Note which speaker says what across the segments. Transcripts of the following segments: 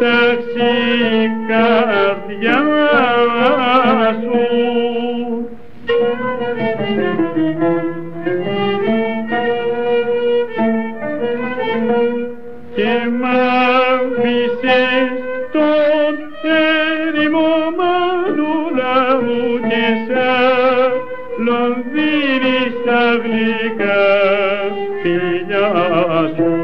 Speaker 1: Βάσταξει η καρδιά σου και μ' άφησες τον έρημο μανούλα μου και σαν λονδίνη στα γλυκά φιλιά σου.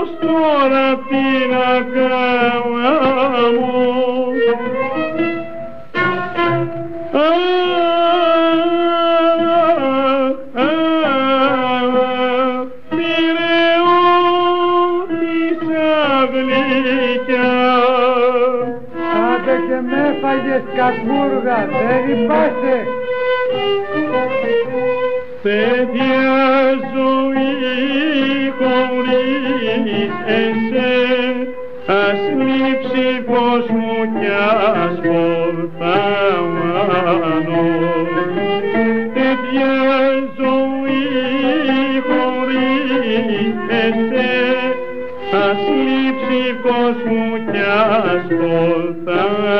Speaker 1: μονάχος τώρα τι να κάνω
Speaker 2: Άντε και με έφαγες κατμούργα, δεν λυπάσαι.
Speaker 1: Παιδιά ζωή χωρίς εσέ ας λείψει φως μου κι ας φορθάνω Παιδιά ζωή χωρίς εσέ ας λείψει φως μου κι ας φορθάνω